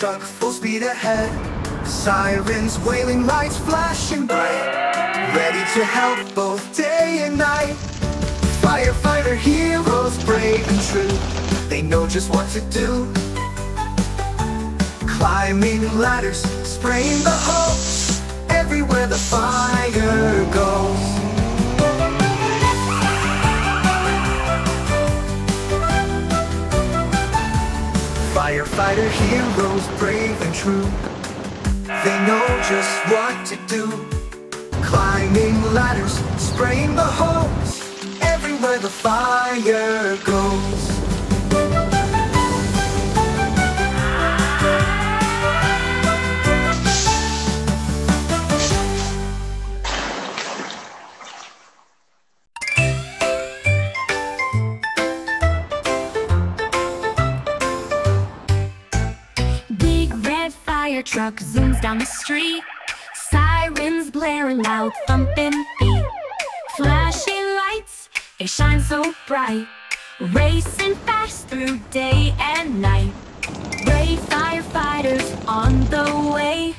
truck full speed ahead. Sirens wailing, lights flashing bright. Ready to help both day and night. Firefighter heroes, brave and true. They know just what to do. Climbing ladders, spraying the hose Everywhere the fire goes. Firefighter heroes, brave and true. They know just what to do. Climbing ladders, spraying the hose Everywhere the fire goes. truck zooms down the street. Sirens blaring loud, thumping feet. Flashing lights, they shine so bright. Racing fast through day and night. Brave firefighters on the way.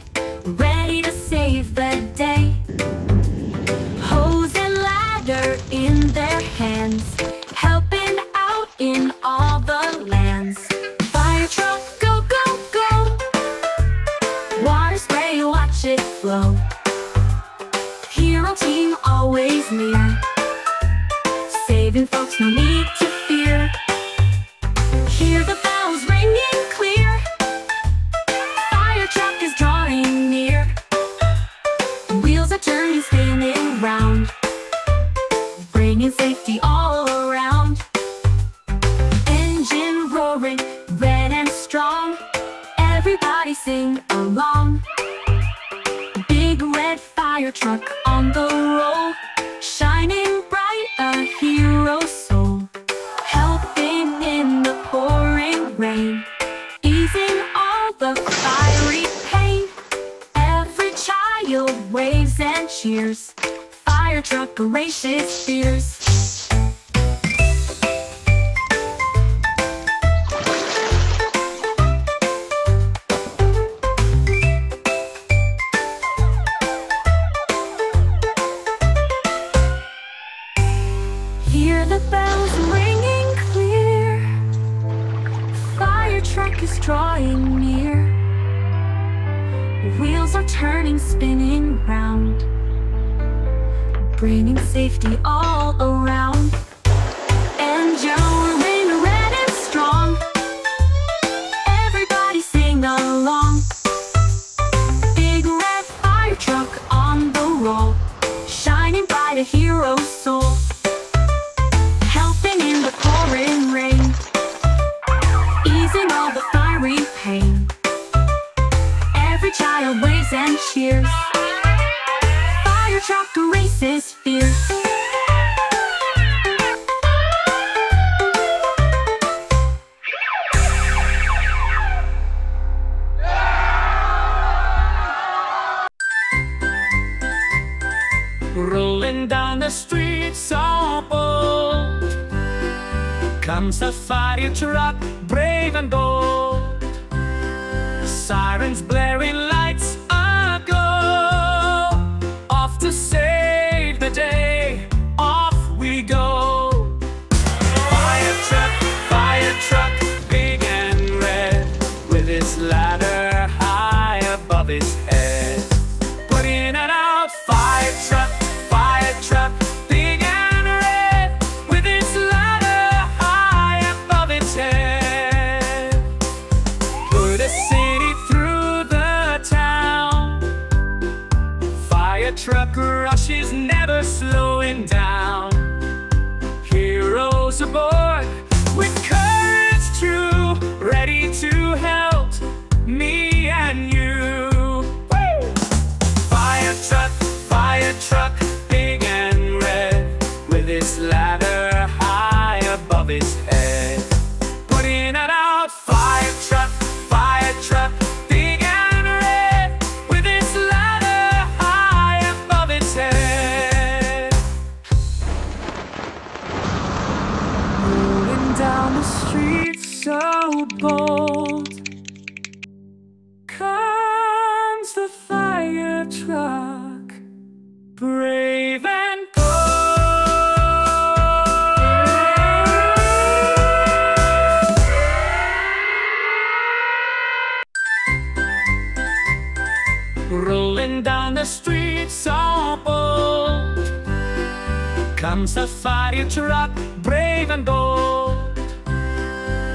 comes a fire truck, brave and bold.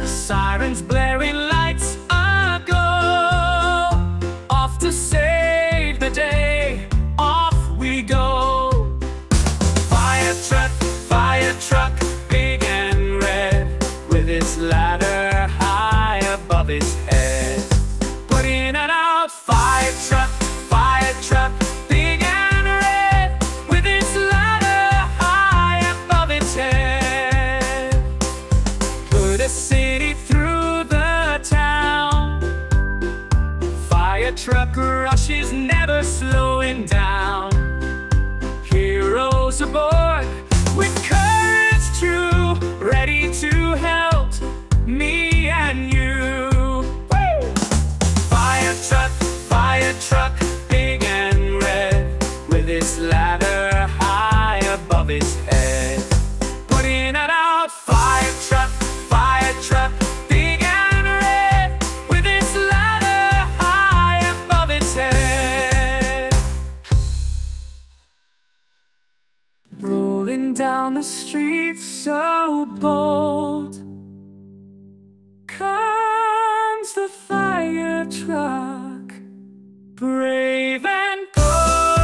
Sirens blaring. Down the street so bold. Comes the fire truck Brave and bold.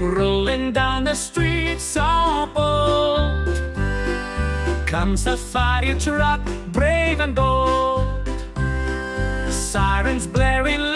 Rolling down the street so bold. Comes the fire truck Brave and bold sirens blaring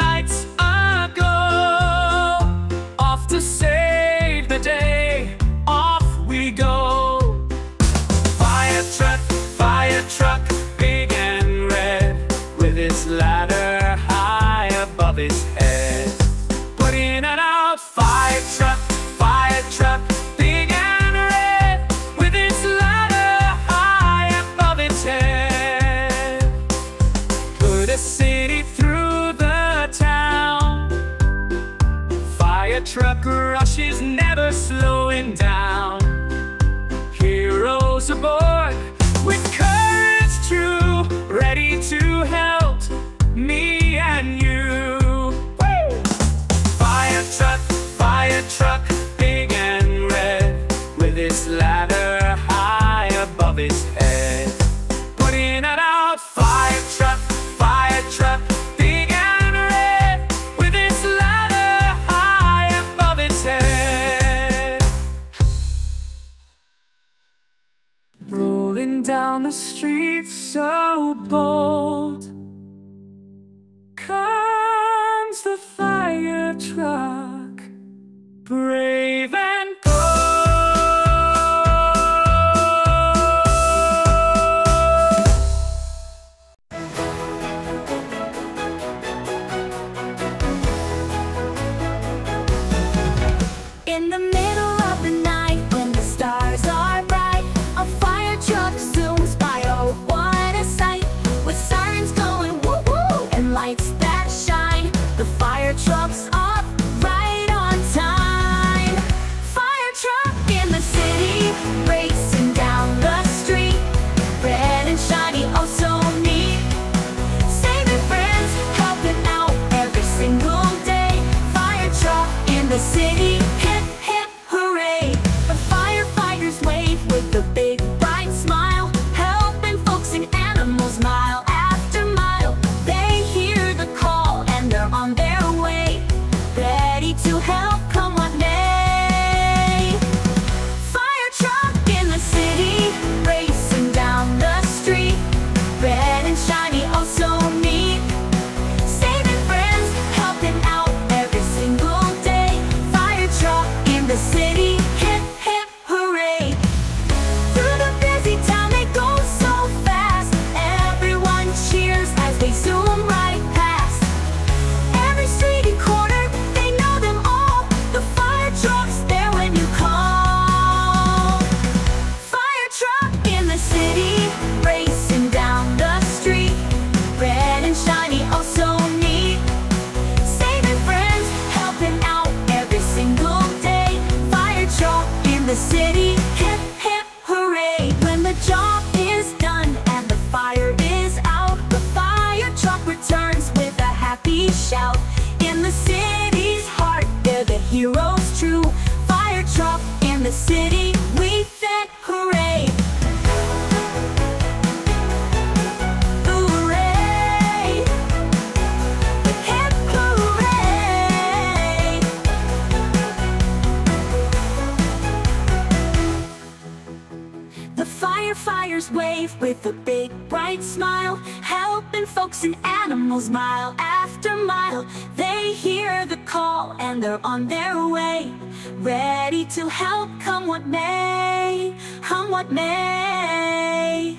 wave with a big bright smile Helping folks and animals mile after mile. They hear the call and they're on their way Ready to help come what may, come what may.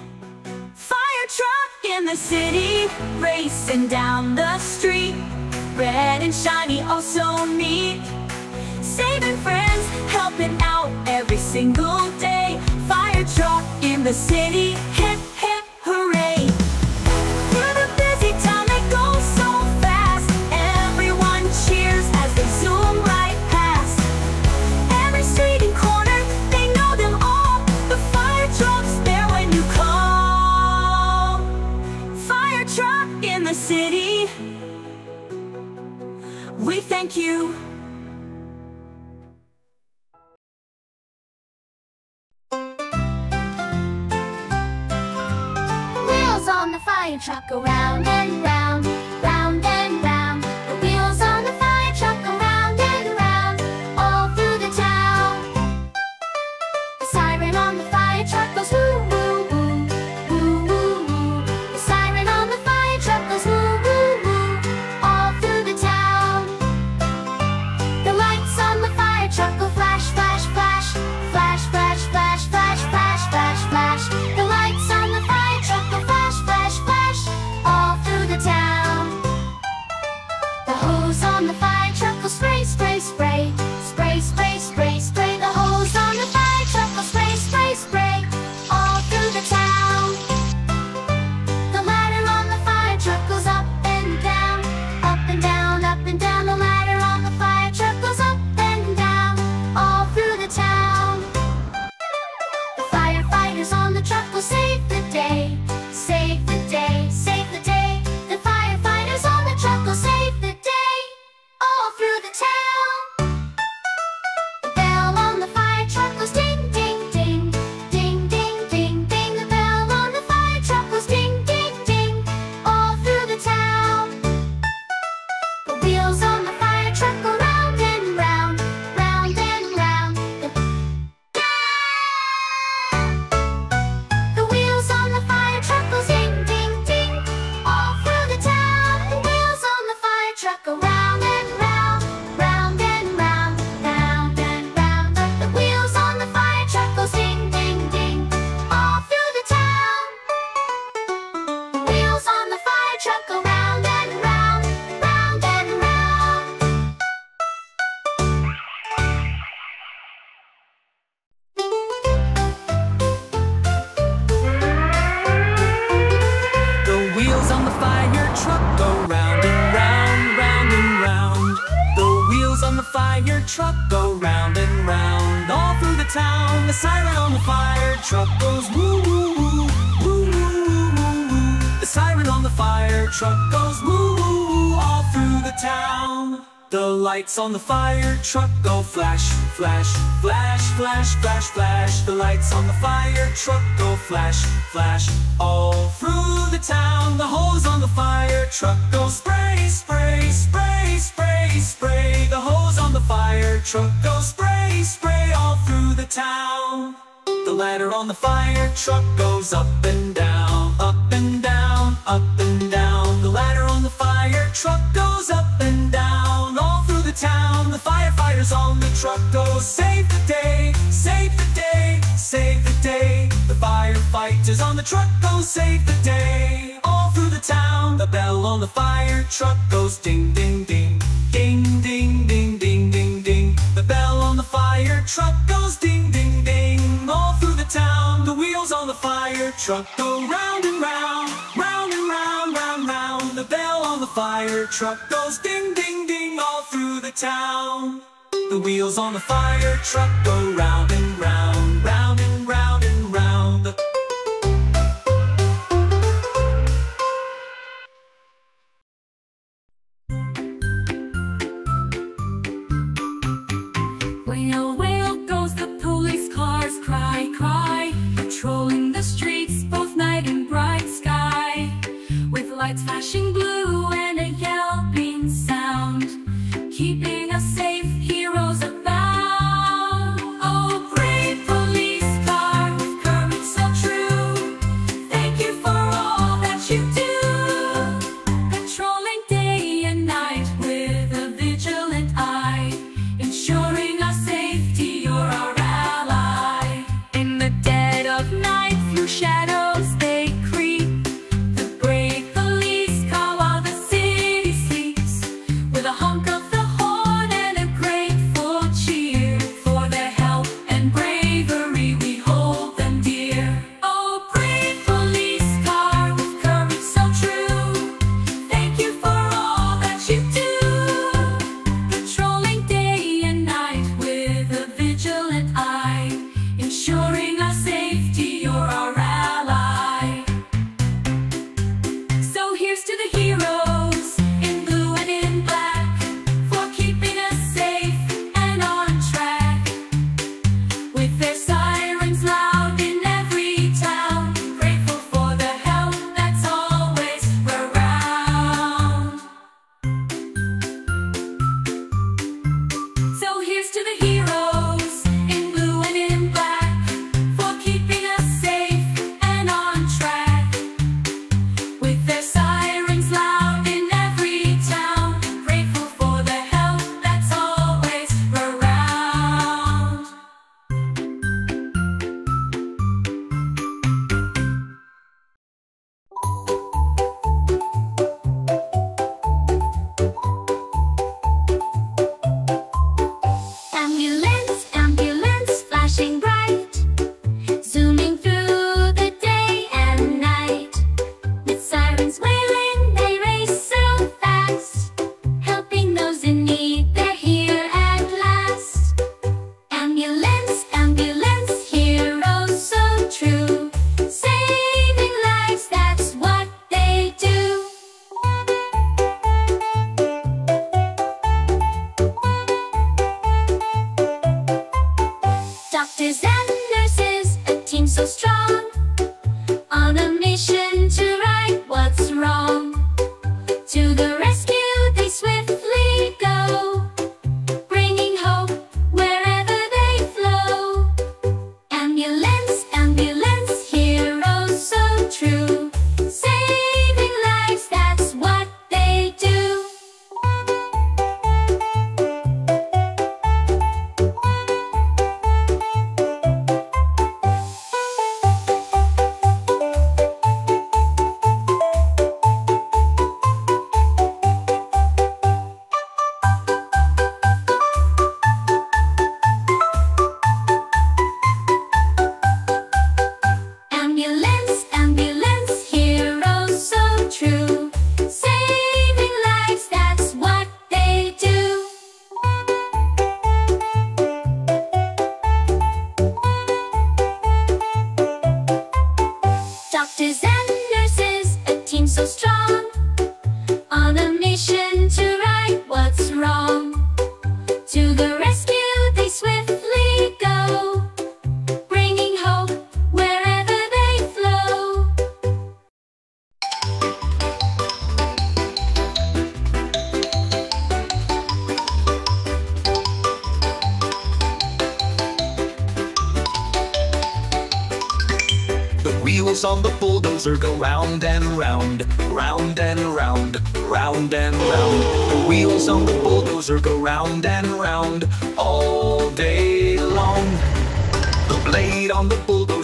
Fire truck in the city, racing down the street Red and shiny, oh so neat. Saving friends, helping out every single day Fire truck in the city, hooray. Through the busy so fast. Everyone cheers as they zoom right past. Every street and corner, they know them all. The fire truck's there when you call Fire truck in the city. We thank you train truck around and round. Truck goes woo all through the town. The lights on the fire truck go flash, flash, flash, flash, flash, flash. The lights on the fire truck go flash, flash, all through the town. The hose on the fire truck go spray, spray, spray, spray, spray. The hose on the fire truck go spray, spray, all through the town. The ladder on the fire truck goes up and truck goes up and down all through the town. The firefighters on the truck go, save the day, save the day, save the day. The firefighters on the truck go, save the day. All through the town, the bell on the fire truck goes ding, ding, ding. Ding, ding, ding, ding, ding, ding. The bell on the fire truck goes ding, ding, ding. All through the town, the wheels on the fire truck go round and truck goes ding, ding, ding, all through the town. The wheels on the fire truck go round and round.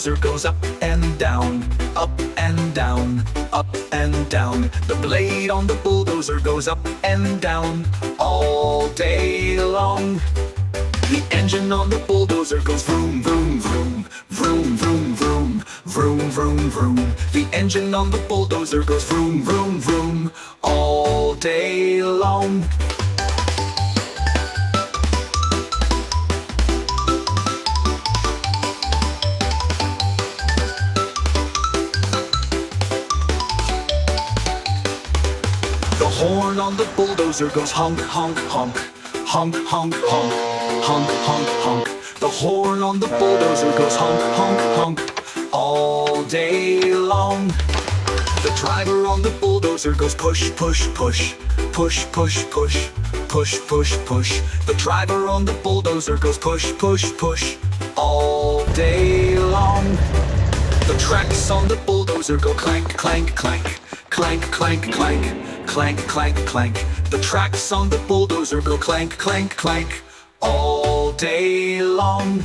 Bulldozer goes up and down, up and down, up and down. The blade on the bulldozer goes up and down all day long. The engine on the bulldozer goes vroom, vroom, vroom, vroom, vroom, vroom, vroom, vroom, vroom. The engine on the bulldozer goes vroom, vroom, vroom, all day long. On the bulldozer goes honk, honk, honk, honk, honk, honk, honk, honk, honk. The horn on the bulldozer goes honk, honk, honk, all day long. The driver on the bulldozer goes push, push, push, push, push, push, push, push, push. The driver on the bulldozer goes push, push, push, all day long. The tracks on the bulldozer go clank, clank, clank, clank, clank, clank, clank, clank, clank. The tracks on the bulldozer go clank, clank, clank, all day long.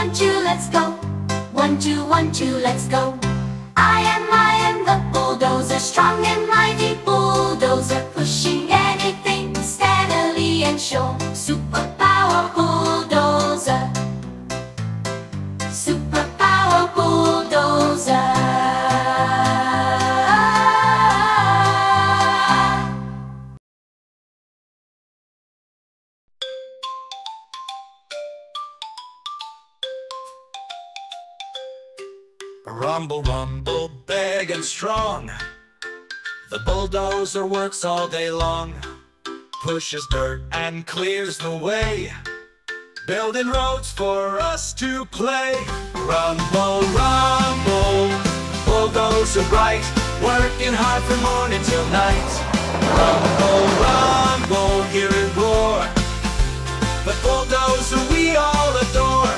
One, two, let's go. One, two, one, two, let's go. I am, I am the bulldozer, strong and mighty bulldozer, pushing anything steadily and sure. Bulldozer works all day long, pushes dirt and clears the way, building roads for us to play. Rumble, rumble, bulldozer bright, working hard from morning till night. Rumble, rumble, hear it roar. The bulldozer we all adore.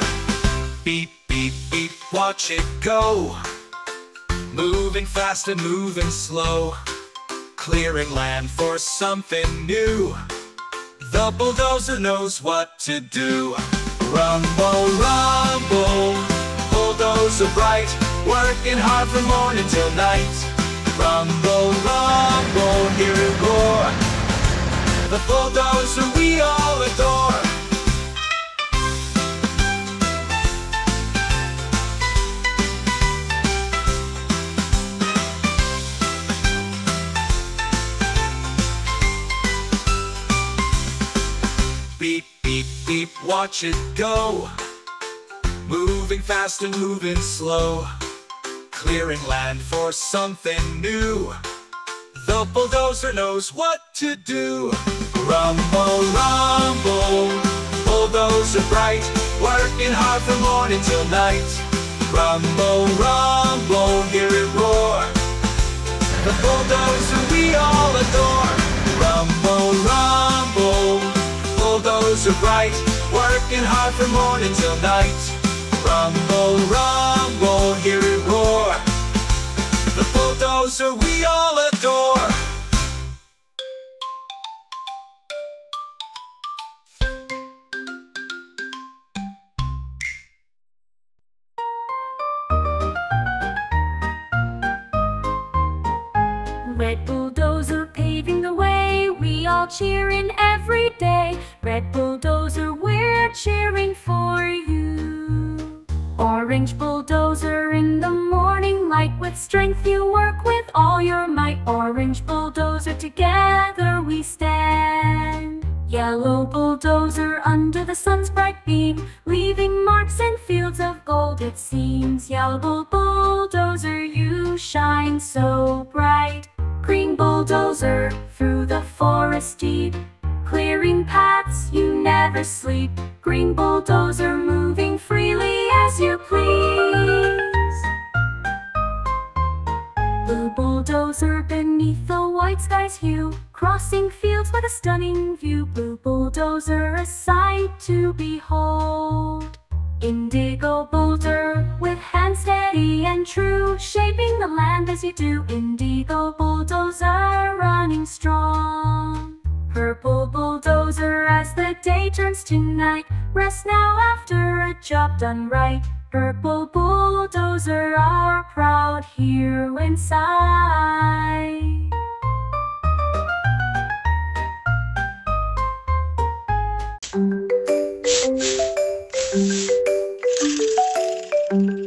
Beep, beep, beep, watch it go. Moving fast and moving slow. Clearing land for something new. The bulldozer knows what to do. Rumble, rumble, bulldozer bright. Working hard from morning till night. Rumble, rumble, hear it roar. The bulldozer we all adore. Beep, watch it go. Moving fast and moving slow. Clearing land for something new. The bulldozer knows what to do. Rumble, rumble, bulldozer bright. Working hard from morning till night. Rumble, rumble, hear it roar. The bulldozer we all adore. Rumble, rumble, bulldozer bright, working hard from morning till night. Rumble, rumble, hear it roar. The bulldozer we all adore. Cheering every day. Red bulldozer, we're cheering for you. Orange bulldozer in the morning light, with strength you work with all your might. Orange bulldozer, together we stand. Yellow bulldozer under the sun's bright beam, leaving marks in fields of gold. It seems yellow bulldozer, you shine so bright. Green bulldozer through the forest deep, clearing paths, you never sleep. Green bulldozer moving freely as you please. Blue bulldozer beneath the white sky's hue, crossing fields with a stunning view. Blue bulldozer, a sight to behold. Indigo bulldozer with hands steady and true, shaping the land as you do. Indigo bulldozer running strong. Purple bulldozer as the day turns to night. Rest now after a job done right. Purple bulldozer are proud here inside. I've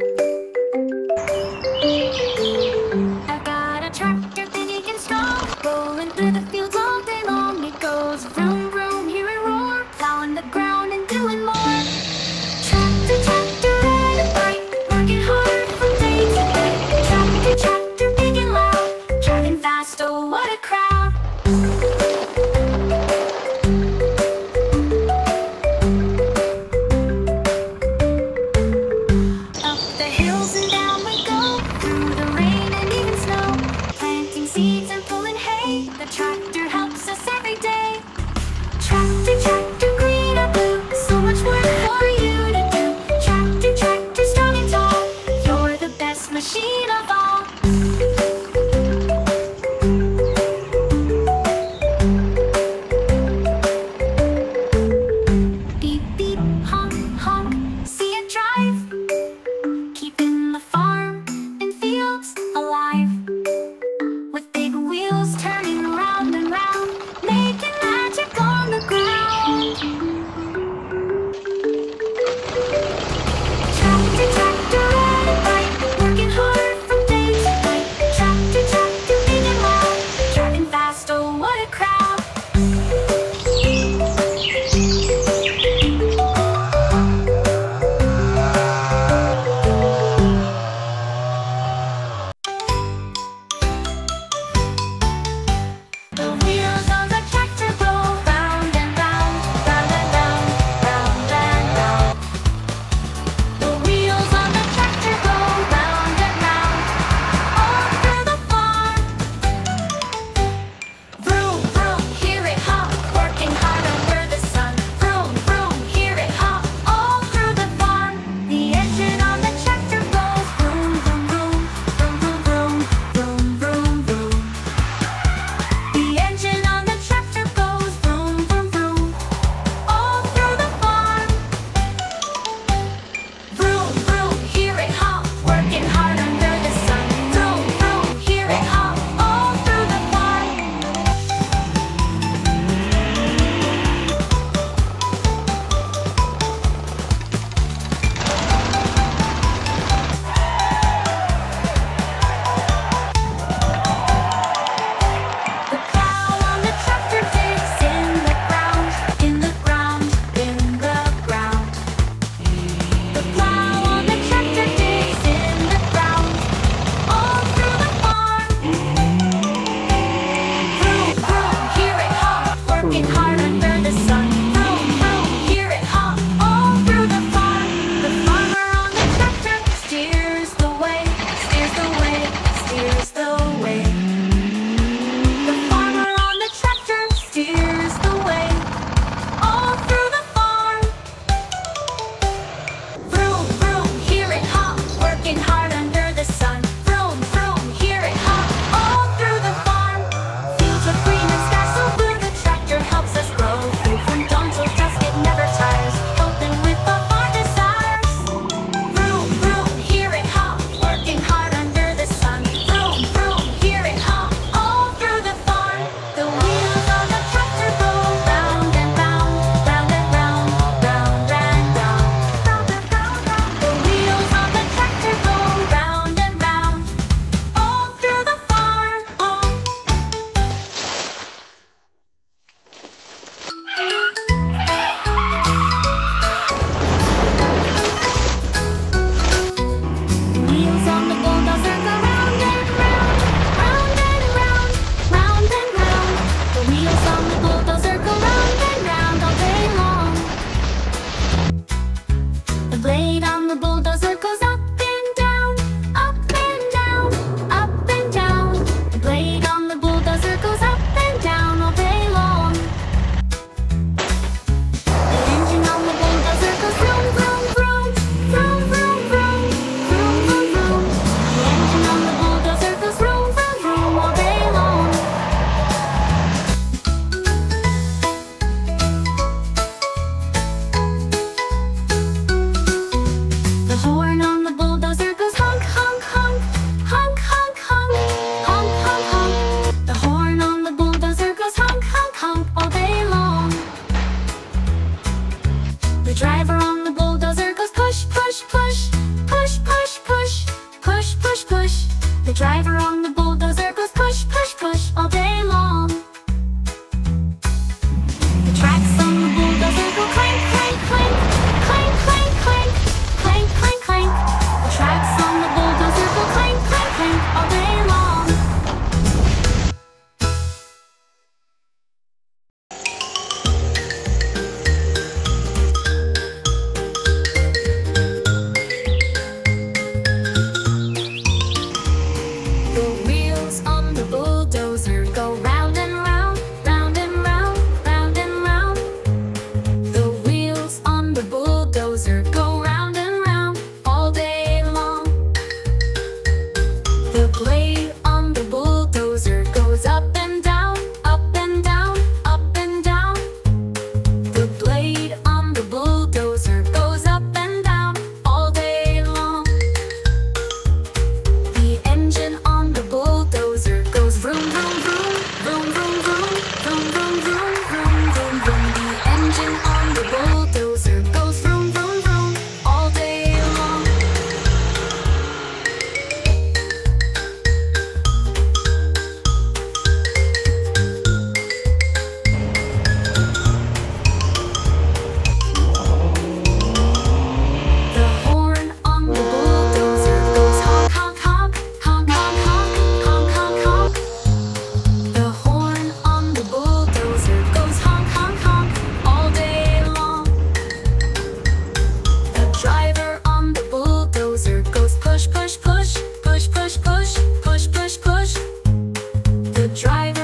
Drive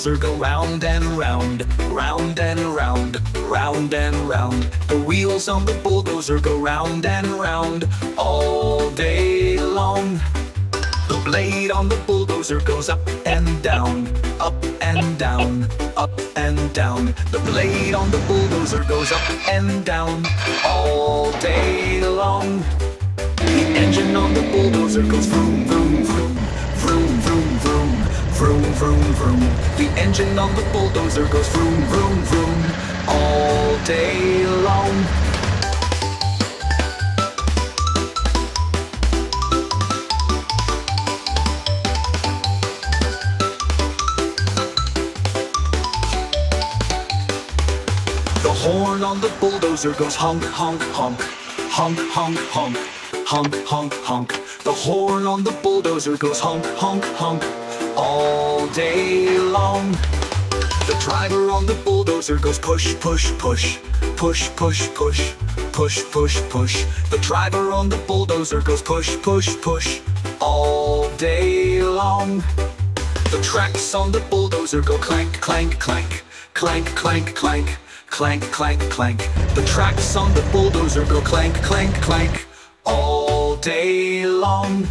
go round and round, round and round, round and round. The wheels on the bulldozer go round and round all day long. The blade on the bulldozer goes up and down, up and down, up and down. The blade on the bulldozer goes up and down all day long. The engine on the bulldozer goes vroom, vroom, vroom, vroom vroom. The engine on the bulldozer goes vroom vroom vroom all day long. The horn on the bulldozer goes honk honk honk, honk honk honk, honk honk honk. The horn on the bulldozer goes honk honk honk all day long. The driver on the bulldozer goes push, push, push, push, push, push, push, push, push. The driver on the bulldozer goes push, push, push, all day long. The tracks on the bulldozer go clank, clank, clank, clank, clank, clank, clank, clank, clank. The tracks on the bulldozer go clank, clank, clank, all day long.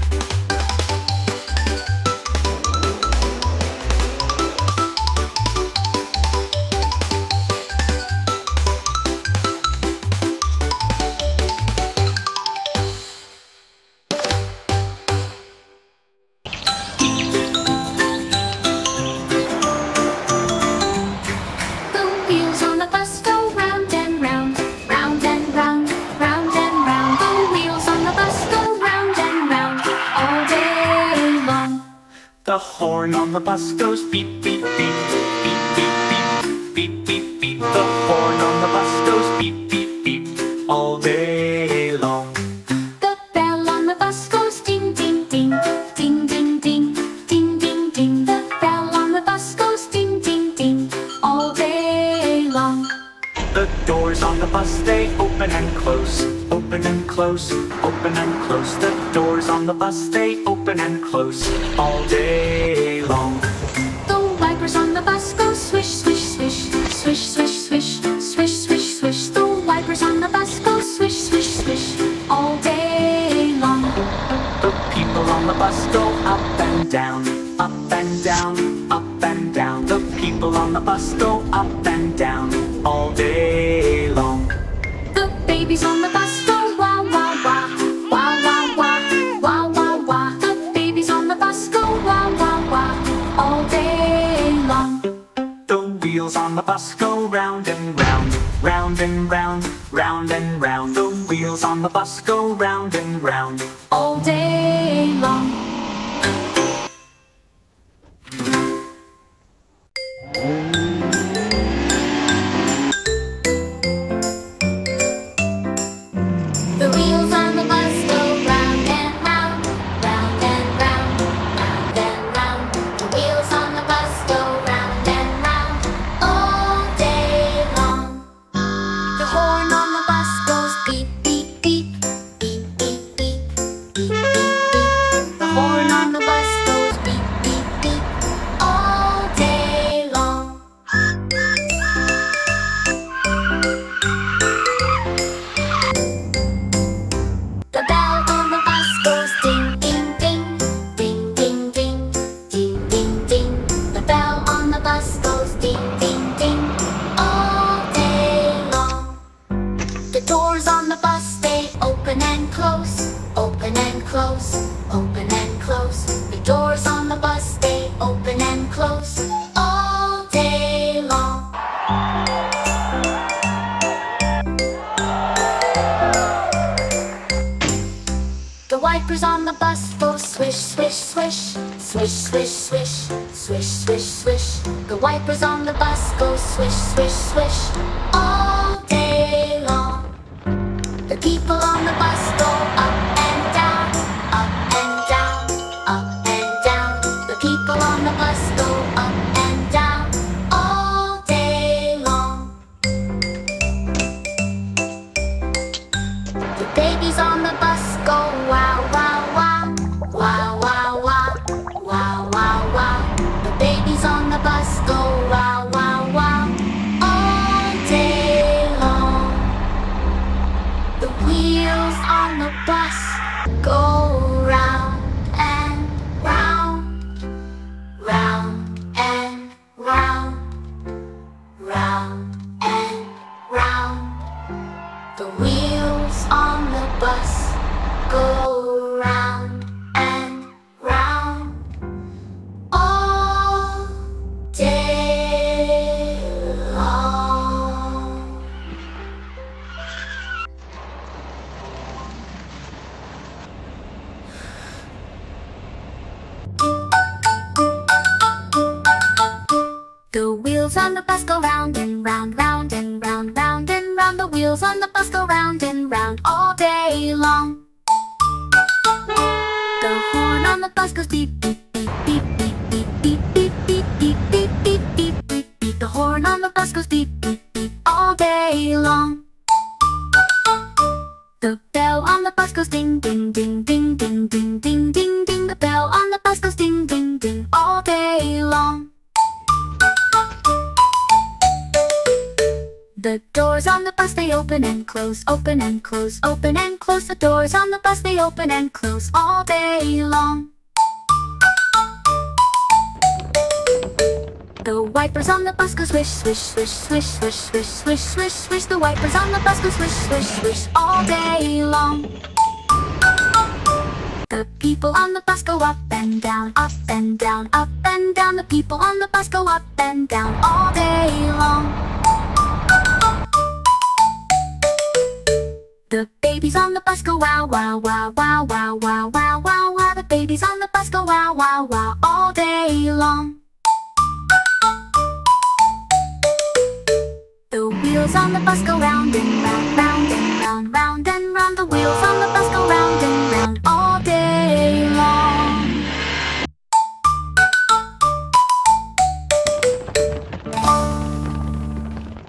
Horn on the bus goes beep, beep, beep, beep, beep, beep, beep, beep, beep. The horn on the bus goes beep, beep, beep, all day long. The bell on the bus goes ding, ding, ding, ding, ding, ding, ding, ding, ding. The bell on the bus goes ding, ding, ding all day long. The doors on the bus they open and close, open and close, bus they open and close all day on the bus goes beep beep beep beep beep beep beep beep beep. The horn on the bus goes beep beep all day long. The bell on the bus goes ding on the bus they open and close, open and close, open and close. The doors on the bus they open and close all day long. The wipers on the bus go swish, swish, swish, swish, swish, swish, swish, swish, swish. The wipers on the bus go swish, swish, swish all day long. The people on the bus go up and down, up and down, up and down. The people on the bus go up and down all day long. The babies on the bus go wow wow wow wow wow wow wow wow wow. The babies on the bus go wow wow wow all day long. The wheels on the bus go round and round, round and round, round and round. The wheels on the bus go round.